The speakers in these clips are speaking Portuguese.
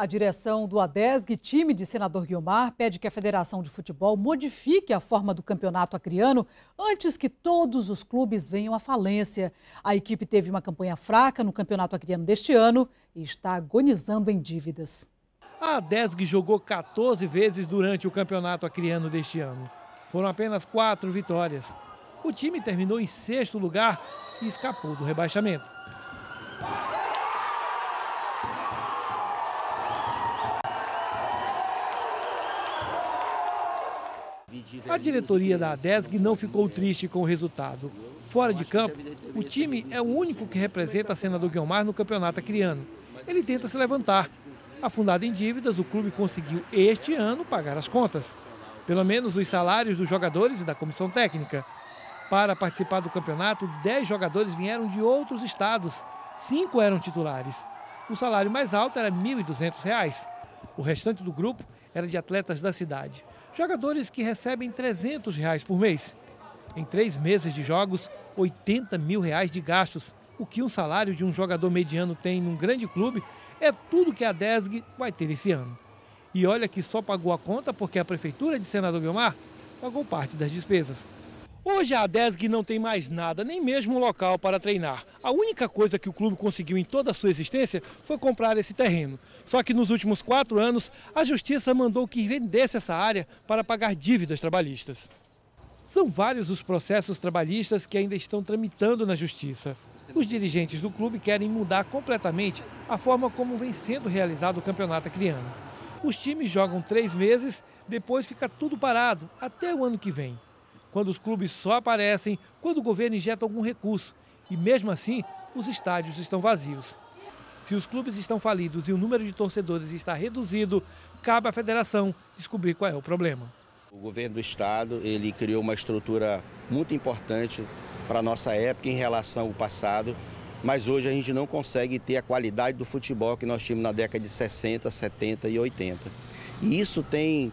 A direção do ADESG, time de senador Guiomar, pede que a Federação de Futebol modifique a forma do campeonato acriano antes que todos os clubes venham à falência. A equipe teve uma campanha fraca no campeonato acriano deste ano e está agonizando em dívidas. A ADESG jogou 14 vezes durante o campeonato acriano deste ano. Foram apenas quatro vitórias. O time terminou em sexto lugar e escapou do rebaixamento. A diretoria da ADESG não ficou triste com o resultado. Fora de campo, o time é o único que representa a cena do Guilmar no campeonato acriano. Ele tenta se levantar. Afundado em dívidas, o clube conseguiu este ano pagar as contas. Pelo menos os salários dos jogadores e da comissão técnica. Para participar do campeonato, 10 jogadores vieram de outros estados. Cinco eram titulares. O salário mais alto era R$ 1.200. O restante do grupo era de atletas da cidade. Jogadores que recebem 300 reais por mês. Em três meses de jogos, 80 mil reais de gastos. O que um salário de um jogador mediano tem num grande clube é tudo que a DESG vai ter esse ano. E olha que só pagou a conta porque a Prefeitura de Senador Guilmar pagou parte das despesas. Hoje a ADESG não tem mais nada, nem mesmo um local para treinar. A única coisa que o clube conseguiu em toda a sua existência foi comprar esse terreno. Só que nos últimos quatro anos, a Justiça mandou que vendesse essa área para pagar dívidas trabalhistas. São vários os processos trabalhistas que ainda estão tramitando na Justiça. Os dirigentes do clube querem mudar completamente a forma como vem sendo realizado o campeonato acriano. Os times jogam três meses, depois fica tudo parado, até o ano que vem quando os clubes só aparecem quando o governo injeta algum recurso. E mesmo assim, os estádios estão vazios. Se os clubes estão falidos e o número de torcedores está reduzido, cabe à federação descobrir qual é o problema. O governo do estado ele criou uma estrutura muito importante para a nossa época em relação ao passado, mas hoje a gente não consegue ter a qualidade do futebol que nós tínhamos na década de 60, 70 e 80. E isso tem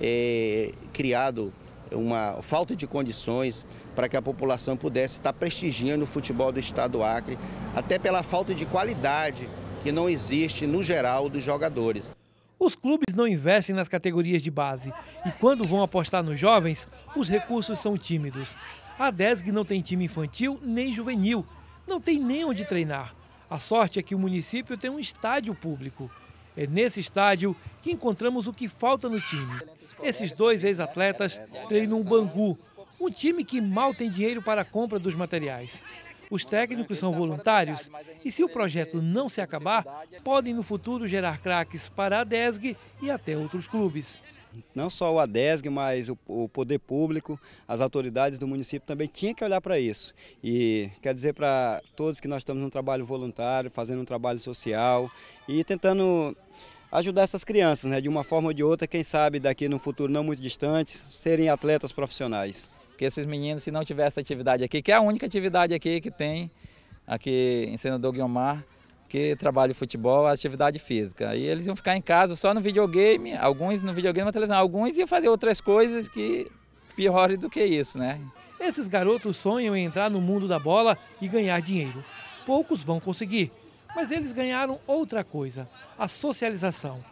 é, criado uma falta de condições para que a população pudesse estar prestigiando o futebol do estado do Acre, até pela falta de qualidade que não existe no geral dos jogadores. Os clubes não investem nas categorias de base e quando vão apostar nos jovens, os recursos são tímidos. A DESG não tem time infantil nem juvenil, não tem nem onde treinar. A sorte é que o município tem um estádio público. É nesse estádio que encontramos o que falta no time. Esses dois ex-atletas treinam o Bangu, um time que mal tem dinheiro para a compra dos materiais. Os técnicos são voluntários e, se o projeto não se acabar, podem no futuro gerar craques para a DESG e até outros clubes. Não só o ADESG, mas o, poder público, as autoridades do município também tinham que olhar para isso. E quer dizer para todos que nós estamos num trabalho voluntário, fazendo um trabalho social e tentando ajudar essas crianças, né, de uma forma ou de outra, quem sabe daqui no futuro não muito distante, serem atletas profissionais. Que esses meninos, se não tivesse atividade aqui, que é a única atividade aqui que tem, aqui em Senador Guiomar, que trabalha futebol, atividade física. E eles iam ficar em casa só no videogame, alguns no videogame na televisão, alguns iam fazer outras coisas que piores do que isso, né? Esses garotos sonham em entrar no mundo da bola e ganhar dinheiro. Poucos vão conseguir. Mas eles ganharam outra coisa, a socialização.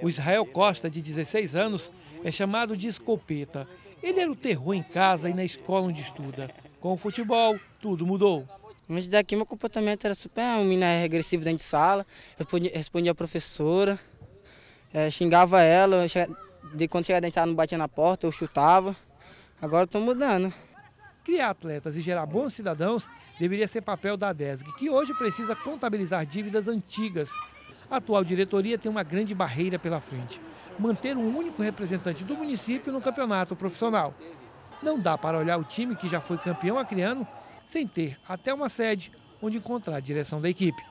O Israel Costa, de 16 anos, é chamado de escopeta. Ele era o terror em casa e na escola onde estuda. Com o futebol, tudo mudou. Mas daqui meu comportamento era super um menino regressivo dentro de sala. Eu respondia a professora, é, xingava ela, de quando chegava dentro de sala não batia na porta, eu chutava. Agora estou mudando. Criar atletas e gerar bons cidadãos deveria ser papel da DESG, que hoje precisa contabilizar dívidas antigas. A atual diretoria tem uma grande barreira pela frente: manter um único representante do município no campeonato profissional. Não dá para olhar o time que já foi campeão acriano sem ter até uma sede onde encontrar a direção da equipe.